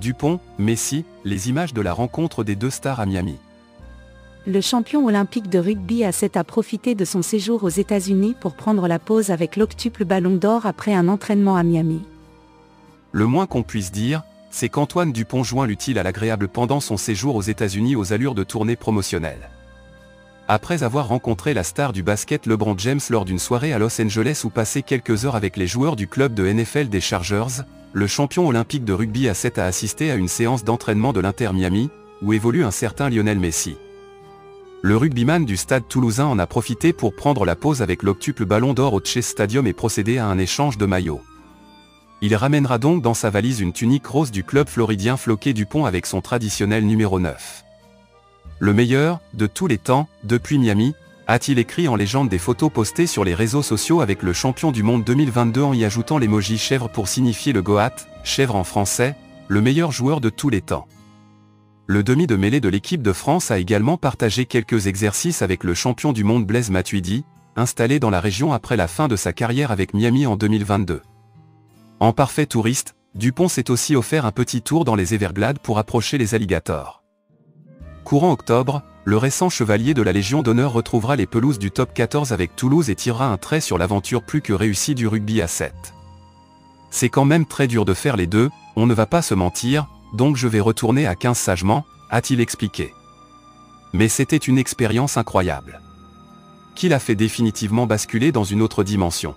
Dupont, Messi, les images de la rencontre des deux stars à Miami. Le champion olympique de rugby à 7 a profité de son séjour aux États-Unis pour prendre la pause avec l'octuple ballon d'or après un entraînement à Miami. Le moins qu'on puisse dire, c'est qu'Antoine Dupont joint l'utile à l'agréable pendant son séjour aux États-Unis aux allures de tournée promotionnelle. Après avoir rencontré la star du basket LeBron James lors d'une soirée à Los Angeles ou passé quelques heures avec les joueurs du club de NFL des Chargers, le champion olympique de rugby à 7 a assisté à une séance d'entraînement de l'Inter Miami, où évolue un certain Lionel Messi. Le rugbyman du stade toulousain en a profité pour prendre la pause avec l'octuple ballon d'or au Chase Stadium et procéder à un échange de maillots. Il ramènera donc dans sa valise une tunique rose du club floridien Floqué Dupont avec son traditionnel numéro 9. Le meilleur, de tous les temps, depuis Miami, a-t-il écrit en légende des photos postées sur les réseaux sociaux avec le champion du monde 2022 en y ajoutant l'emoji chèvre pour signifier le Goat, chèvre en français, le meilleur joueur de tous les temps. Le demi de mêlée de l'équipe de France a également partagé quelques exercices avec le champion du monde Blaise Matuidi, installé dans la région après la fin de sa carrière avec Miami en 2022. En parfait touriste, Dupont s'est aussi offert un petit tour dans les Everglades pour approcher les alligators. Courant octobre, le récent chevalier de la Légion d'honneur retrouvera les pelouses du top 14 avec Toulouse et tirera un trait sur l'aventure plus que réussie du rugby à 7. C'est quand même très dur de faire les deux, on ne va pas se mentir, donc je vais retourner à 15 sagement, a-t-il expliqué. Mais c'était une expérience incroyable. Qui l'a fait définitivement basculer dans une autre dimension?